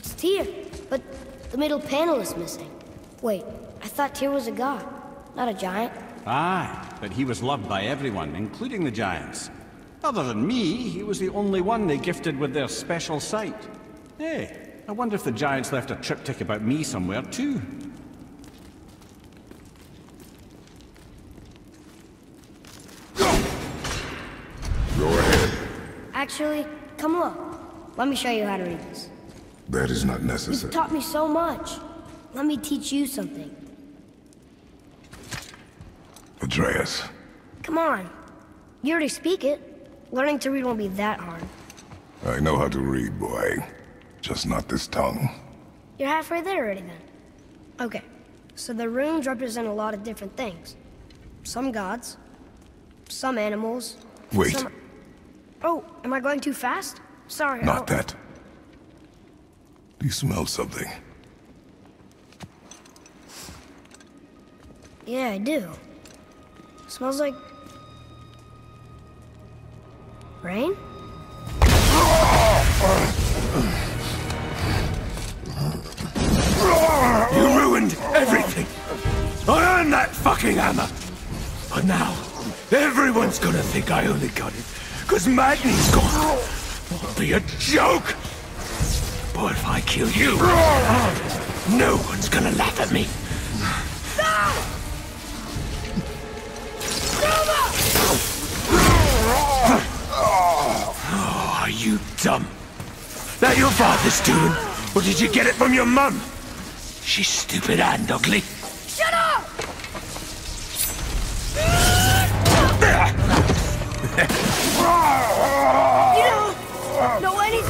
It's Tyr, but the middle panel is missing. Wait, I thought Tyr was a god, not a giant. Aye, but he was loved by everyone, including the giants. Other than me, he was the only one they gifted with their special sight. Hey, I wonder if the giants left a triptych about me somewhere too. Go ahead. Actually, come look. Let me show you how to read this. That is not necessary. You've taught me so much. Let me teach you something. Atreus. Come on. You already speak it. Learning to read won't be that hard. I know how to read, boy. Just not this tongue. You're halfway there already then. Okay, so the runes represent a lot of different things. Some gods, some animals. Wait. some- Oh, am I going too fast? Sorry. Not I'll- that. Do you smell something? Yeah, I do. Smells like... Rain? You ruined everything. I earned that fucking hammer. But now, everyone's gonna think I only got it because Magni's gone. It'll be a joke. But if I kill you, no one's gonna laugh at me. Oh, are you dumb? That your father's doing? Or did you get it from your mum? She's stupid and ugly. Shut up! You don't know anything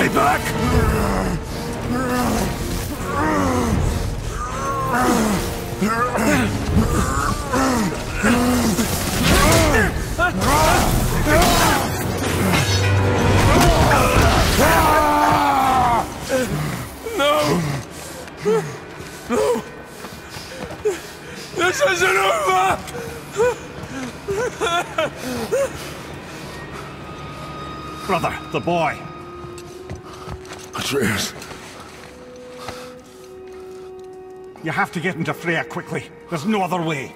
Stay back! No! No! This isn't over! Brother, the boy. Atreus. You have to get into Freya quickly. There's no other way.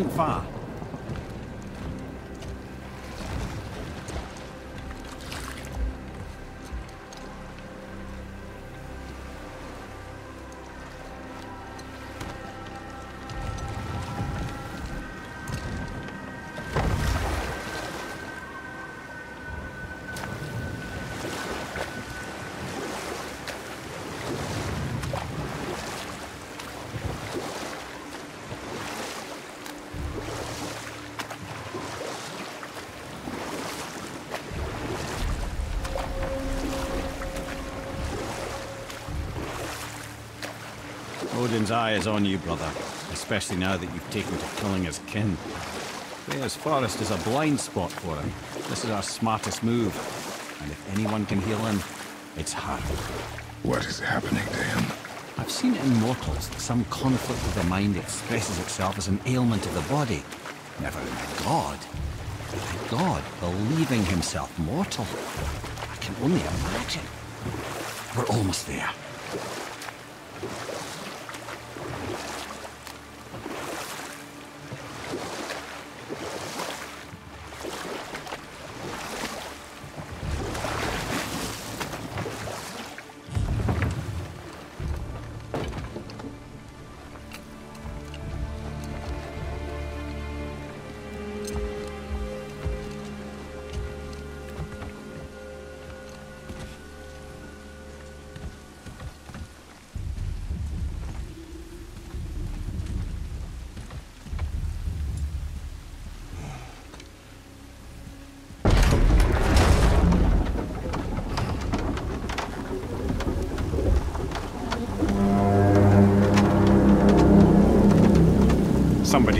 Isn't far. Eye is on you, brother. Especially now that you've taken to killing his kin. Freya's forest is a blind spot for him. This is our smartest move. And if anyone can heal him, it's her. What is happening to him? I've seen it in mortals that some conflict of the mind expresses itself as an ailment of the body. Never in a god. A god believing himself mortal. I can only imagine. We're almost there.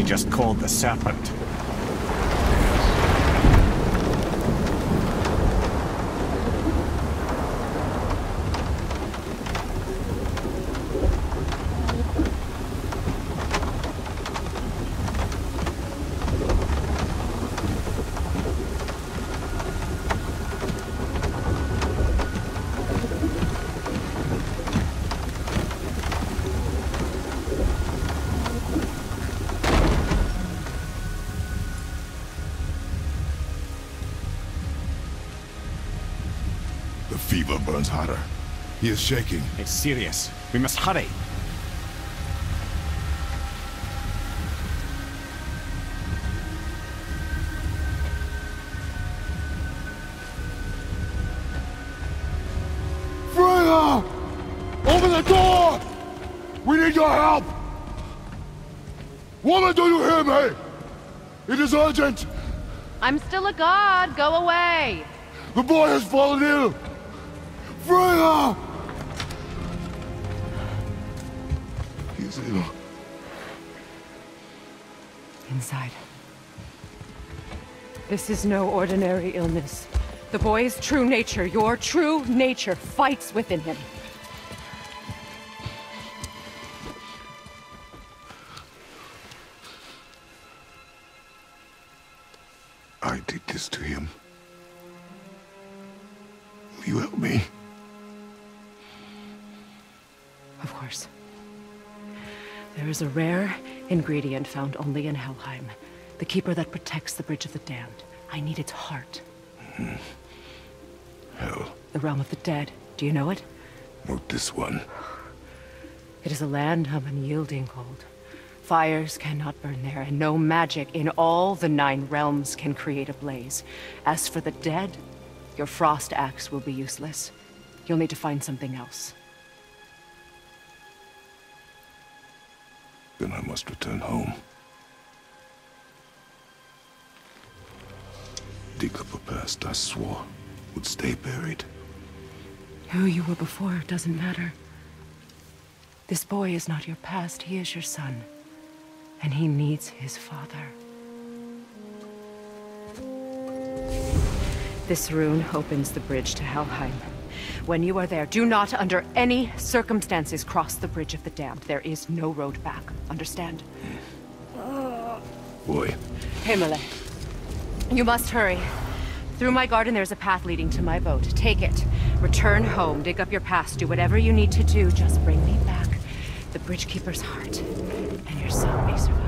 Just called the Serpent. The fever burns hotter. He is shaking. It's serious. We must hurry. Freya! Open the door! We need your help! Woman, do you hear me? It is urgent! I'm still a god. Go away. The boy has fallen ill! Freya! He's ill. Inside. This is no ordinary illness. The boy's true nature, your true nature, fights within him. I did this to him. Will you help me? There is a rare ingredient found only in Helheim. The keeper that protects the Bridge of the Damned. I need its heart. Hmm. Hell, The realm of the dead. Do you know it? not this one. It is a land of unyielding cold. Fires cannot burn there, and no magic in all the nine realms can create a blaze. As for the dead, your frost axe will be useless. You'll need to find something else. Then I must return home. Dig up a past I swore would stay buried. Who you were before doesn't matter. This boy is not your past, he is your son. And he needs his father. This rune opens the bridge to Helheim. When you are there, do not under any circumstances cross the Bridge of the Damned. There is no road back. Understand? Boy, Himmele. You must hurry. Through my garden, there's a path leading to my boat. Take it. Return home, dig up your past, do whatever you need to do. Just bring me back the Bridgekeeper's heart, and your son may survive.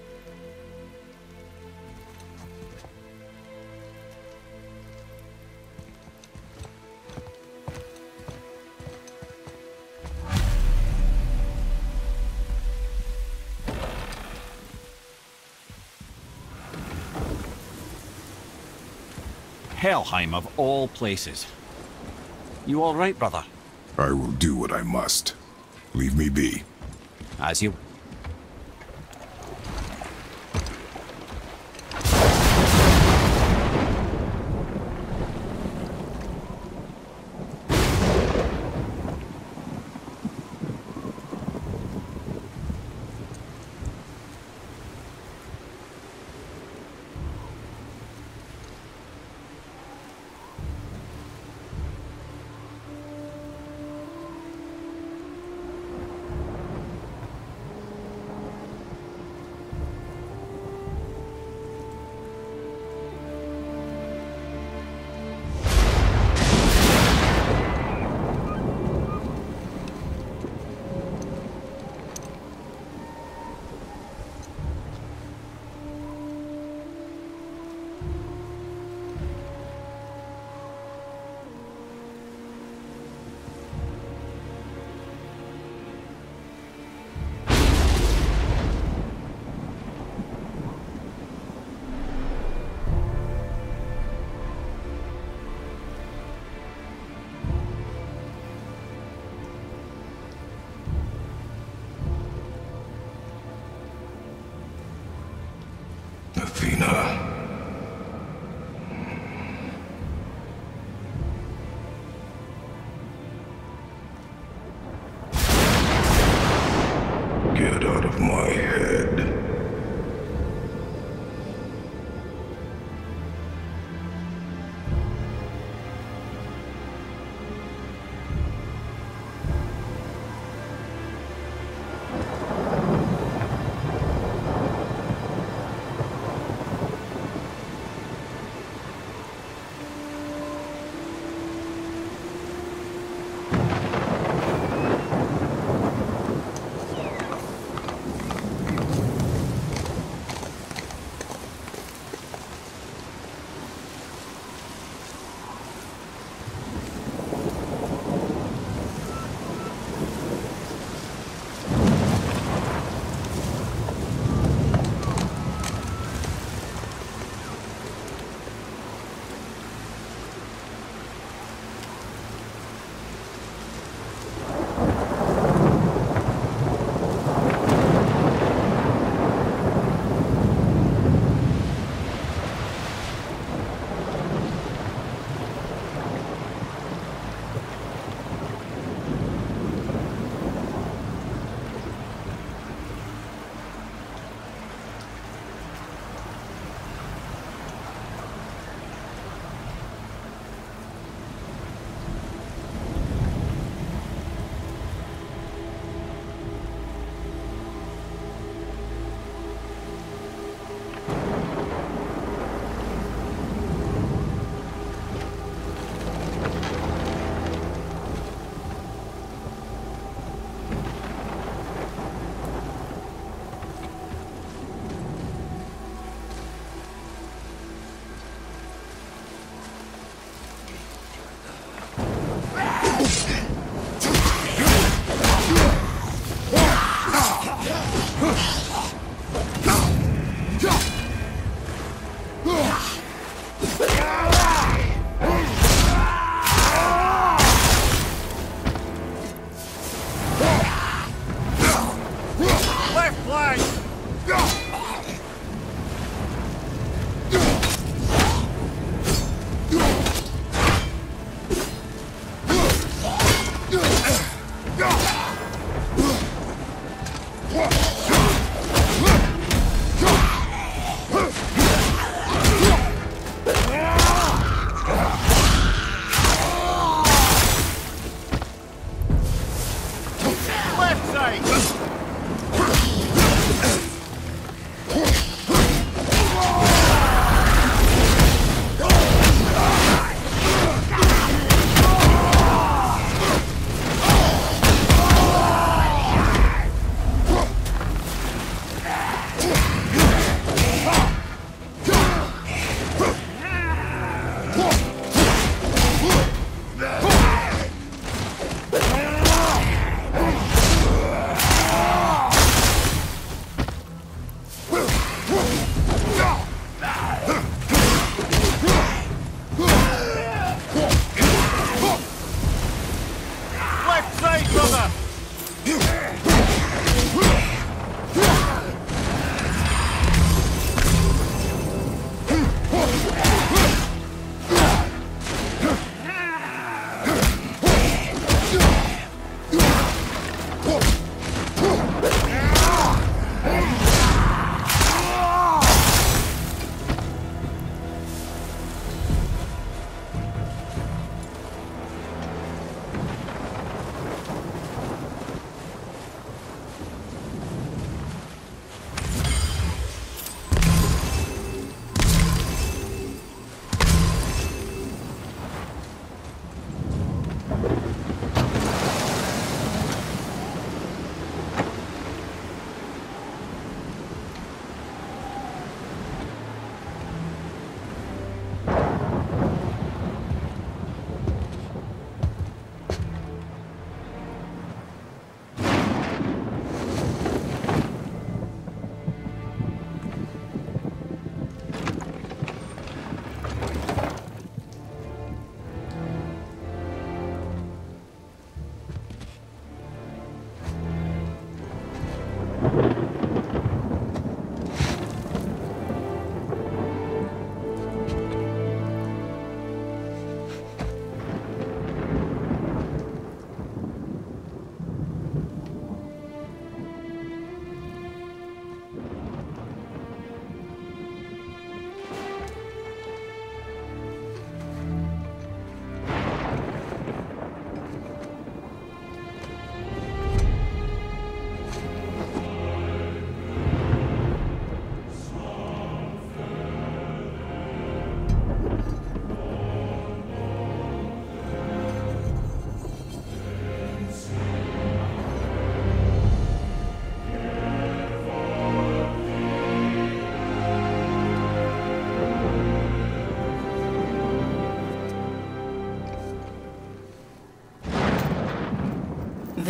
Helheim of all places. You all right, brother? I will do what I must. Leave me be. As you...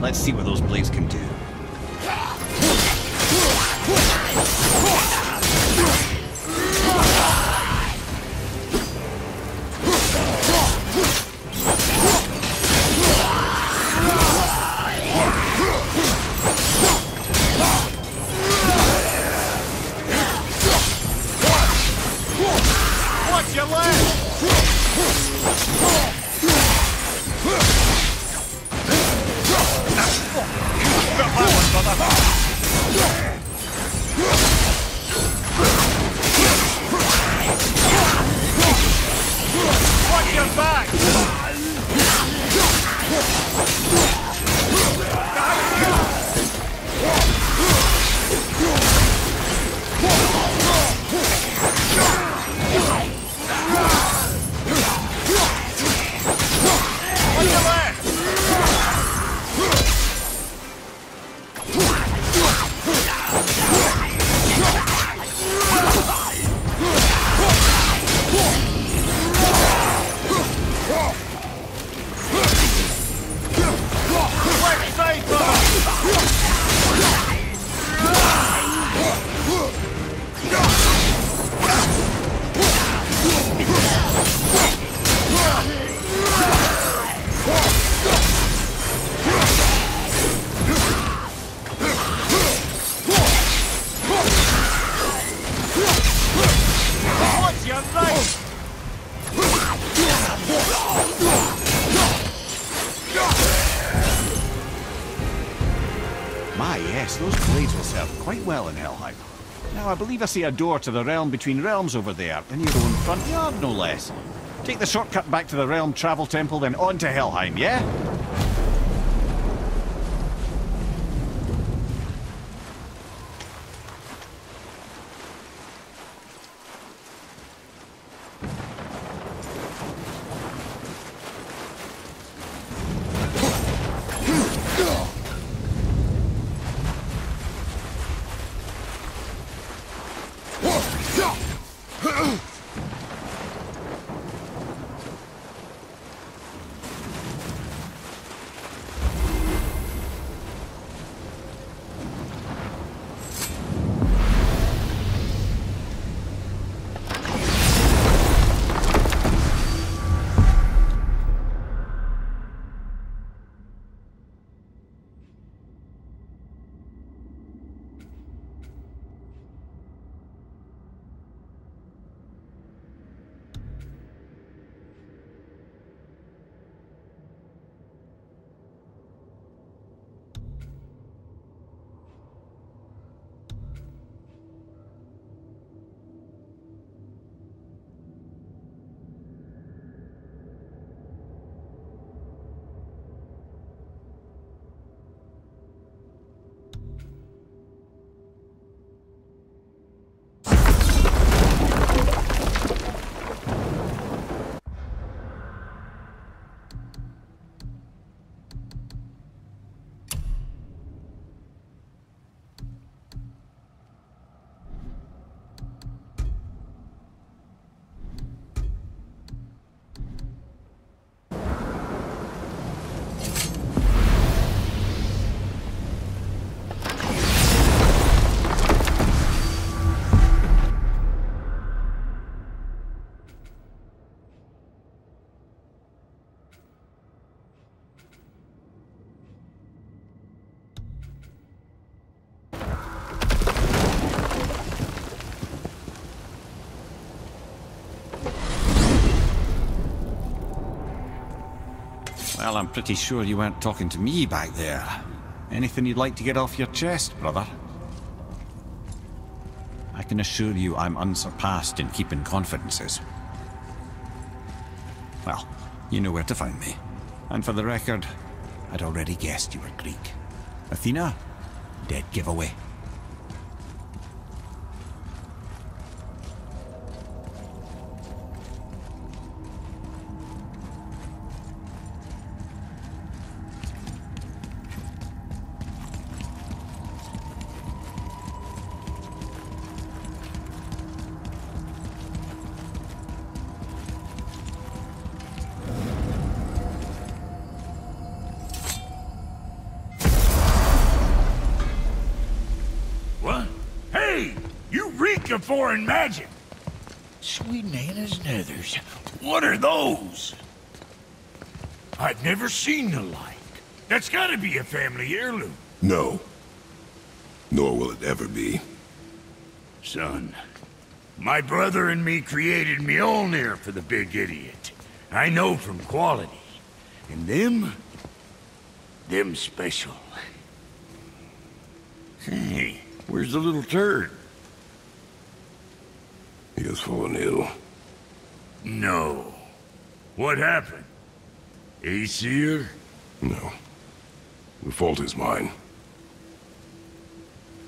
Let's see what those blades can do. My, yes, those blades will serve quite well in Helheim. Now, I believe I see a door to the realm between realms over there, in your own front yard, no less. Take the shortcut back to the Realm Travel Temple, then on to Helheim, yeah? Well, I'm pretty sure you weren't talking to me back there. Anything you'd like to get off your chest, brother? I can assure you I'm unsurpassed in keeping confidences. Well, you know where to find me. And for the record, I'd already guessed you were Greek. Athena? Dead giveaway. Of foreign magic! Sweet Nana's nethers. What are those? I've never seen the like. That's gotta be a family heirloom. No. Nor will it ever be. Son, my brother and me created Mjolnir for the big idiot. I know from quality. And them? Them special. Hey, where's the little turd? He has fallen ill. No. What happened? Aesir? No. The fault is mine.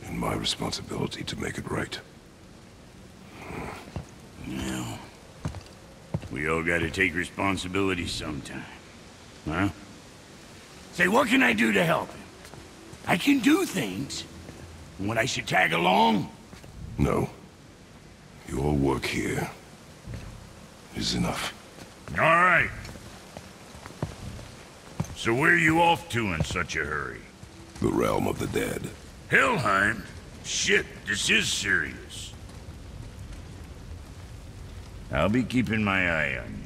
And my responsibility to make it right. No. We all gotta take responsibility sometime. Huh? Say, what can I do to help him? I can do things. When I should tag along? No. Work here is enough. All right. So where are you off to in such a hurry? The realm of the dead. Helheim? Shit, this is serious. I'll be keeping my eye on you.